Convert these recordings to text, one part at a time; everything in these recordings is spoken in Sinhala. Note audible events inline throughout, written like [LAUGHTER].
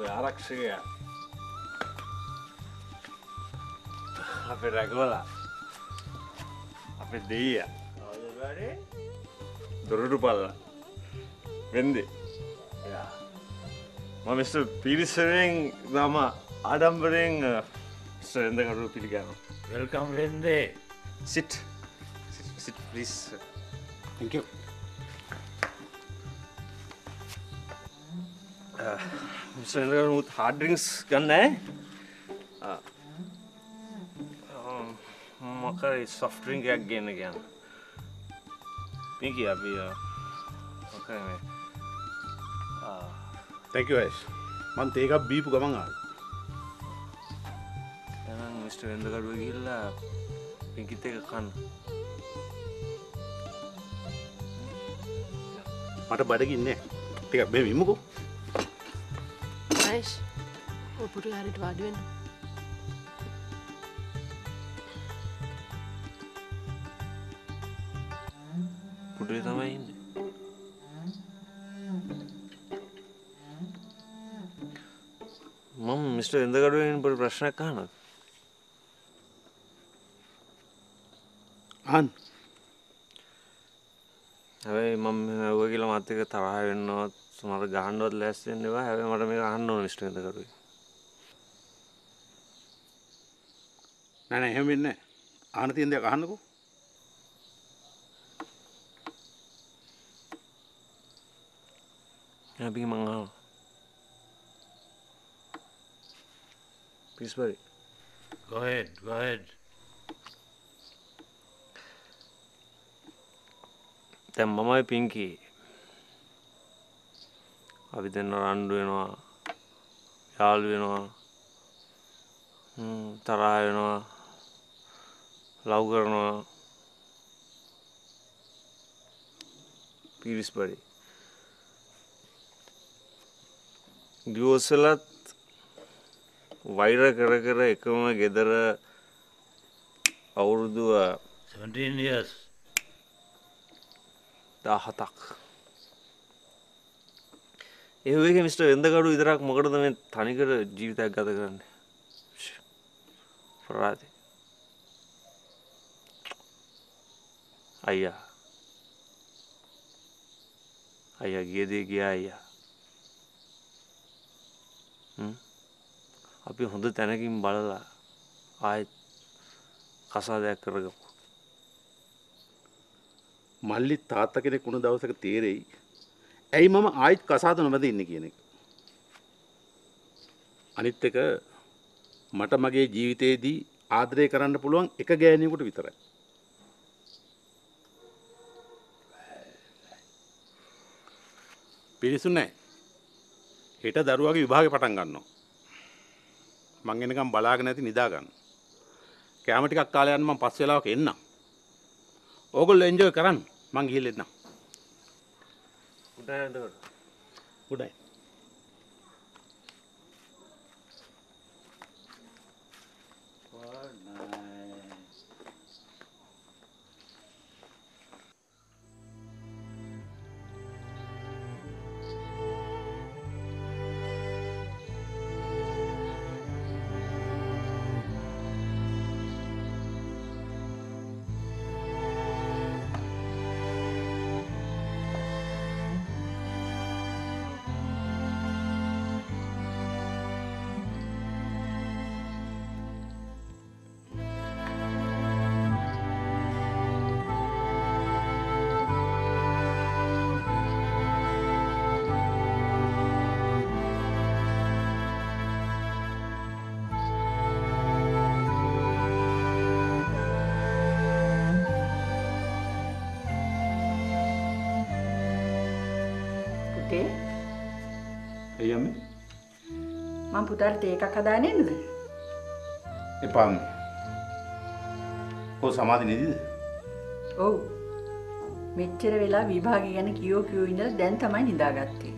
අපේ ආරක්ෂකයා අපේ රැකවලා අපේ දෙයිය දොරටු පල්ලා වෙන්දේ මම මිස්ට පිරිසරෙන් දම ආඩම්බරෙන් සරෙන්දකරු පිළිගන්න වෙල්කම් වෙන්දේ සිට් සිට් පිස් Thank you. මිස්ටරමුත් හාඩරිංස් ගන්න මකරි සොෆ්ටරිං එකක් ගන්න ගැන පිකි අපි මොකනේ Thank you, Ash. මං තේකක් බීපු ගමන් ආවේ. එනම් මිස්ට වෙන්දකඩුව ගිල්ලා පිකිත් එක කන්න මට බඩගින්නේ. ටිකක් මේ අයිෂ් ඔපුට හරිට වාඩිවෙන්න පුටේ තමයි ඉන්න මම මිස්ට එඳකඩුවෙන් පට ප්‍රශ්නයක් කානත් අහන්. හැබයි මම කියලා මත්තක තරහ වෙන්නවත් සමට ගහන්ඩුවත් ලැස්සෙන්නවා හැබ මට මේ අහන්න ඕන මිස්ට එඳකරුයි නෑ නෑ එහෙම වෙන්නේ නෑ. අහන්න තියෙන දේ අහන්නකෝ. හැබි මංහාව පිස්පරි ගොහෙඩ් ගොහෙඩ් තැම් මමයි පින්කි අපි දෙන්න රණ්ඩු වෙනවා යාල් වෙනවා තරා වෙනවා ලව් කරනවා. පිරිස් පඩි ඩියෝසලත් වෛර කර කර එකම ගෙදර අවුරුදුව 17 years. දාහතක් ඒක මිට වෙදකඩු විතරක් මොකටද මේ තනිකර ජීවිතයක් ගත කරන්න? පරාති අයියා. අයියා ගියදේ ගියා අයියා. හ්ම්? අපි හොඳ තැනකින් බලලා ආයෙත් කසාදයක් කරගපු මල්ලි තාත්තා කෙනෙක් වුණ දවසක තේරෙයි. ඇයි මම ආයිත් කසාද නොමැද ඉන්නේ කියන එක. අනිත් එක මට මගේ ජීවිතේදී ආදරය කරන්න පුළුවන් එක ගෑණියෙකුට විතරයි. පිරිසු නැහැ. හෙට දරුවාගේ විභාගේ පටන් ගන්නවා. මං එනකම් බලාගෙන නැති නිදා ගන්න. කැම ටිකක් කාලයක් යන්න මං පස් වෙලාවක එන්නම්. ඕගොල්ලෝ එන්ජොයි කරන්න. මං ගිහින් එන්නම්. ഗുഡ് ഗുഡ് පුතේ එයි අම්මේ. මං පුතාට තේ එකක් හදාගෙන එන්නද? එපා අම්මේ. ඔව් සමාධි නෙදිද? ඔව්. මෙච්චර වෙලා විභාගය ගැන කියෝ කියෝ ඉඳලා දැන් තමයි නිදාගත්තේ.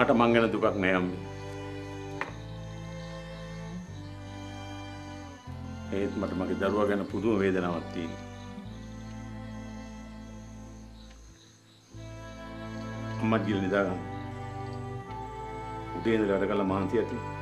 මට මං ගැන දුකක් නෑ අම්මේ. ඒත් මට මගේ දරුවා ගැන පුදුම වේදනාවක් තියෙනවා. අම්මත් ගිල නිදාගන්න. උදේ ඉඳලා වැඩ කළා මහන්සි ඇති.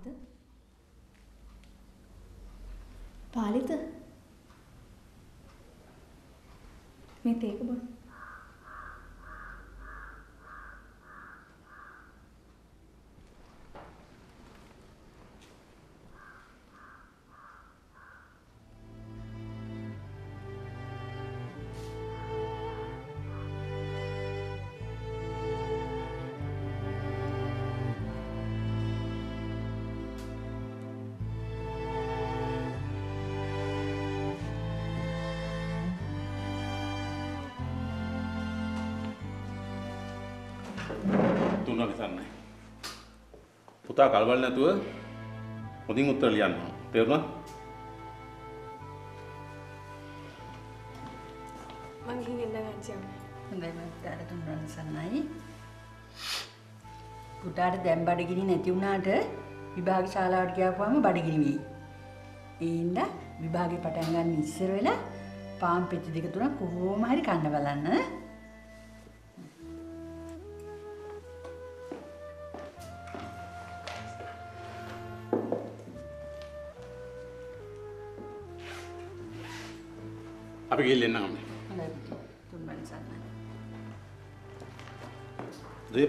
පාලිත? පාලිත? මේ තේක බොන්න. තුන්වගේ සන්නයි. පුතා කලබල නැතුව හොඳින් උත්තර ලියන්න. තේරුණා? මං ගිහින් ගන්සියම්. හොඳයි මත්තාට තුන්රන් සන්නයි. පුතාට දැන් බඩගිනි නැති වුණාට විභාග ශාලාවට ගියාපුවම බඩගිනි වෙයි. ඒ හින්දා විභාගේ පටන් ගන්න ඉස්සර වෙලා පාන් පෙති දෙක තුනක් කොහොම හරි කන්න බලන්න.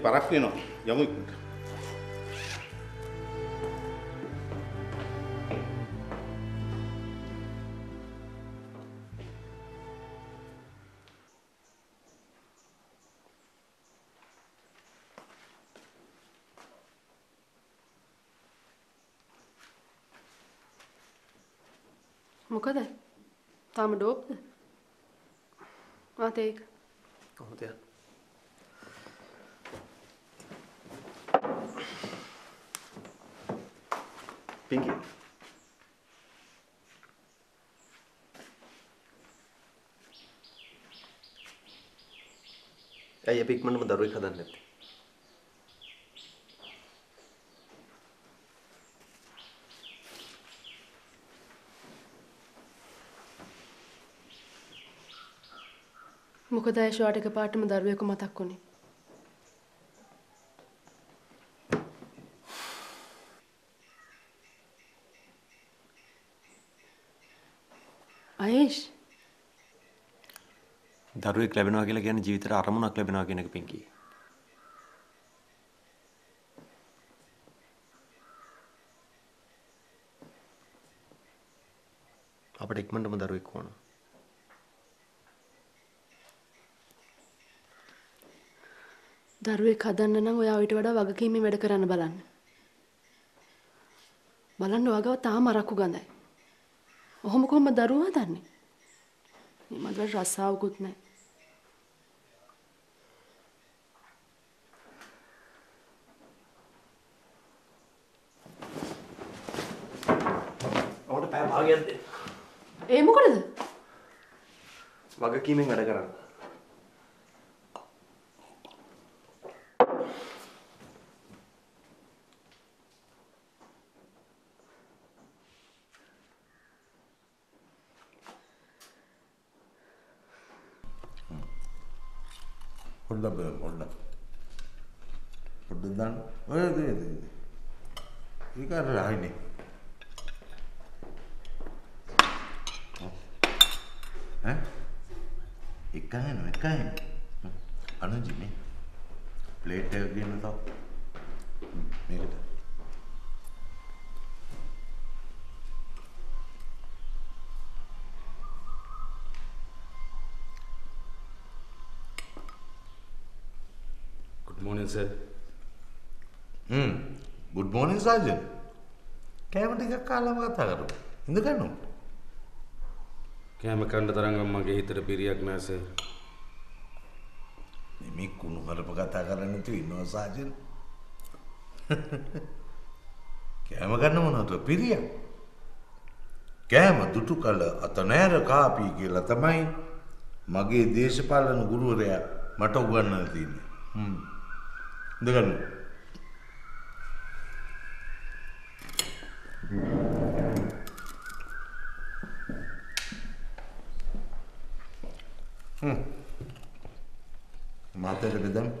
පරක් වෙනවා. යමු ඉක්මනට. මොකද? තාම ඩෝප්ද? ආ තේක. කොහොමද යන්නේ? ඇයි අපි ඉක්මනටම දරුවෙක් හදන්නේ නැත්තේ? මොකද ඇෂවාට එක පාටම දරුවෙකු මතක් වුණේ. අයේෂ් දරුවෙක් ලැබෙනවා කියලා කියන්නේ ජීවිතේට අරමුණක් ලැබෙනවා කියන එක පිංකි. අපිට ඉක්මනටම දරුවෙක් ඕන. දරුවෙක් හදන්න නම් ඔයා ඊට වඩා වගකීමෙන් වැඩ කරන්න බලන්න. බලන්න වගව තාම අරක්කු ගඳයි. ඔහොම කොහොම දරුවා හදන්නේ? මේ මදර රස්සාවකුත් නැහැ. ඔකට භාගයක් දෙන්න. ඒ මොකටද? වගකීමෙන් වැඩ කරන්න. පොඩ්ඩක් බලන්න පොඩ්ඩක්. පොඩ්ඩක් දාන්න. ඔය දේ දේ. ඒක එකයි නෝ එකයි. අනුජි මේ ප්ලේට් එක ගන්න තව. මේකට. ගුඩ් මෝනින් sir. Hmm. good morning surgeon. කෑම ටිකක් කාලාම කතා කරමු. ඉඳ ගන්නු. කෑම කන්න තරංගම් මගේ හිතට පිරියක් නෑ සර්. මේ කුණු හරප කතා කරන්න තු ඉන්නවා සාජන්. [LAUGHS] කෑම ගන්න මොනවද පිරිය? කෑම දුටු කල අත නෑර කාපී කියලා තමයි මගේ දේශපාලන ගුරුවරයා මට උගන්වලා තියෙන්නේ. හ්ම්. ඉඳගන්න. revedem!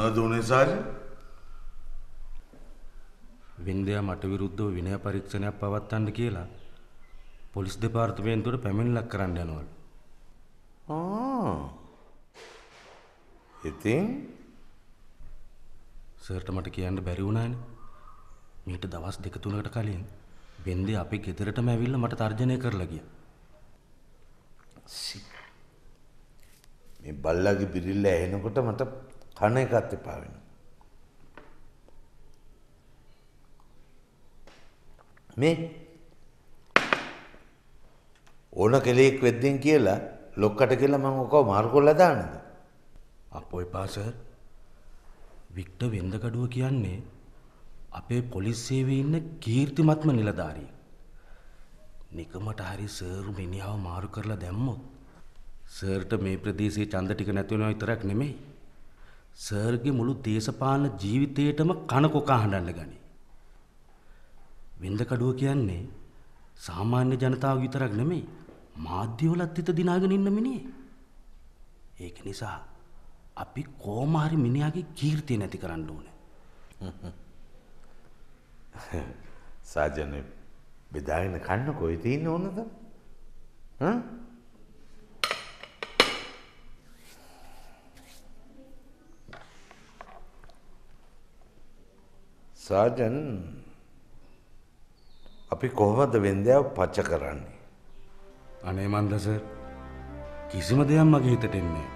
මොනවද උනේ සාජන්? වින්දයා මට විරුද්ධව විනය පරීක්ෂණයක් පවත්වන්න කියලා පොලිස් දෙපාර්තමේන්තුවට පැමිණිල්ලක් කරන්න යනවලු. ආ. ඉතින් සර්ට මට කියන්න බැරි වුණානේ. මීට දවස් දෙක තුනකට කලින් වෙන්දේ අපි ගෙදරටම ඇවිල්ලා මට තර්ජනය කරලා ගියා. මේ බල්ලාගේ බිරිල්ල ඇහෙනකොට මට කන එකත් එපා වෙනවා. මේ ඕන කෙලෙක් වෙද්දෙන් කියලා ලොක්කට කියලා මම ඔකව මාරු කරලා දාන්නද? අපෝ එපා සර්. වික්ටර් වෙන්දකඩුව කියන්නේ අපේ පොලිස් සේවයේ ඉන්න කීර්තිමත්ම නිලධාරියෙක්. නිකමට හරි සර් මිනිහව මාරු කරලා දැම්මොත් සර්ට මේ ප්‍රදේශයේ ඡන්ද ටික නැති වෙනවා විතරක් නෙමෙයි. සර්ගේ මුළු දේශපාලන ජීවිතේටම කනකොක හඬන්න ගනි. වෙන්දකඩුව කියන්නේ සාමාන්‍ය ජනතාව විතරක් නෙමෙයි මාධ්‍යවලත් හිත දිනාගෙන ඉන්න මිනිහෙක්. ඒක නිසා අපි කොහොම හරි මිනිහාගේ කීර්තිය නැති කරන්න ඕනේ. [LAUGHS] සාජන බෙදාගෙන කන්න කොයි තියෙන ඕනද? හ්ම්? සාජන් අපි කොහොමද වෙන්දයාව පච්ච කරන්නේ? අනේ මන්ද සර් කිසිම දෙයක් මගේ හිතට එන්නේ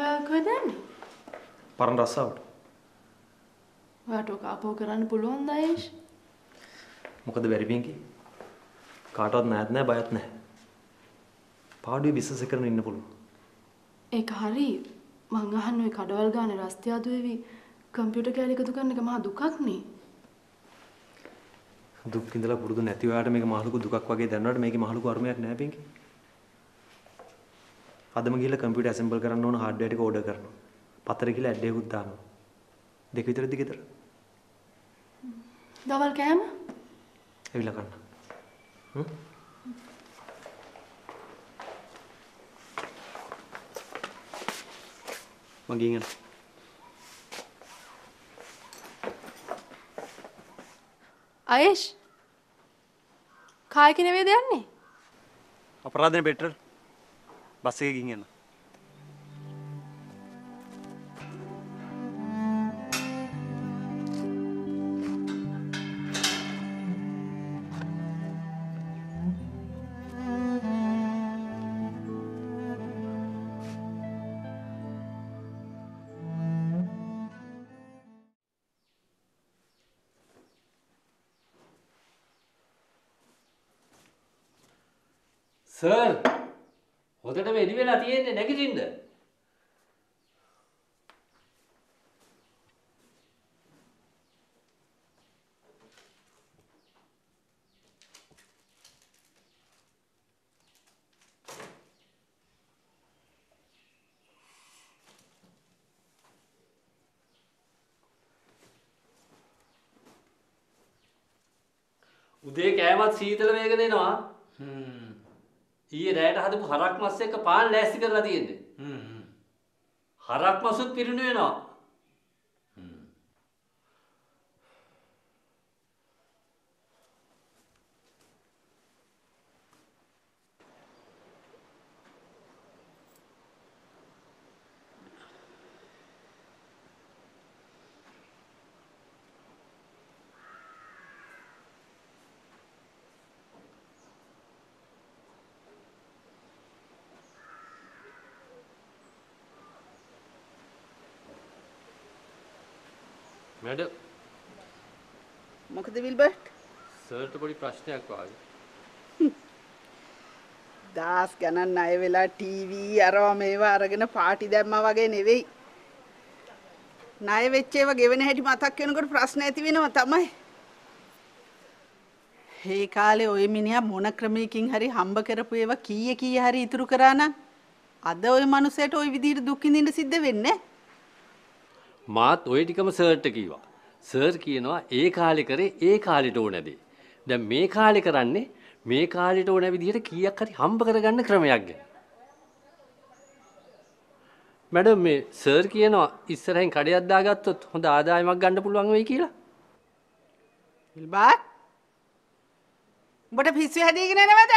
ඔයා කොහෙද යන්නේ? පරණ රස්සාවට. ඔයාට ඔක ආපහු කරන්න පුළුවන් දයේෂ්? මොකද බැරි පිංකි? කාටවත් නැත් නැහැ බයත් නැහැ. පාඩුවේ බිස්නස් කරන ඉන්න පුළුවන්. ඒක හරි. මං අහන්නේ ඔය කඩවල් ගානේ රස්තිය අදුවේවි කම්පියුටර් කෑලි එකතු කරන එක මහා දුකක් නේ. දුක් ඉඳලා පුරුදු නැති ඔයාලට මේක මහලුකු දුකක් වගේ දැනනකොට මේකේ මහලුකු අරුමයක් නැහැ පිංකි. අදම ගිහලා කම්පියුටර් ඇසෙම්බල් කරන්න ඕන හાર્ඩ්වෙයාර් ටික ඕඩර් කරනවා. පතර කියලා ඇඩ් එකකුත් දානවා. දෙක විතරද ගෙදර? දවල් කෑම? ඇවිල්ලා කන්න. හ්ම්? මං ගිහින් යනවා. අයේෂ් කායක නෙවෙයිද යන්නේ? අපරාධනේ පෙට්‍රල්. බස් එකේ ගිහින් යන්න. සර් හොදටම එලි වෙලා තියෙන්නේ නැගිටින්න. උදේ කෑමත් සීතල වේගෙන එනවා. ඊයේ රෑට හදපු හරක් මස් එක්ක පාන් ලෑස්ති කරලා තියෙන්නේ. හරක් මසුත් පිරුණු වෙනවා. මැඩම් මොකද විල්බර්ට් සර්ට පොඩි ප්‍රශ්නයක් වාගේ. [LAUGHS] දස් ගණන් අය වෙලා ටීවී අරවා මේවා අරගෙන පාටි දැම්ම වගේ නෙවෙයි. ණය වෙච්ච ඒවා ගෙවෙන හැටි මතක් වෙනකොට ප්‍රශ්න ඇති වෙනවා තමයි. ඒ කාලේ ওই මිනිහා මොන ක්‍රමයකින් හරි හම්බ කරපු ඒවා කීය කීය හරි ඉතුරු කරා නම් අද ওই මනුස්සයට ওই විදිහට දුක් විඳින්න සිද්ධ වෙන්නේ නැහැ. මාත් ඔය ටිකම සර්ට කිව්වා. සර් කියනවා ඒ කාලේ කරේ ඒ කාලෙට ඕන දේ. දැන් මේ කාලේ කරන්නේ මේ කාලෙට ඕන විදිහට කීයක් හරි හම්බ කරගන්න ක්‍රමයක් ගැන. මැඩම් මේ සර් කියනවා ඉස්සරහින් කඩයක් දාගත්තොත් හොඳ ආදායමක් ගන්න පුළුවන් වෙයි කියලා. විල්බර්ට් උඹට පිස්සු හැදීගෙන එනවද?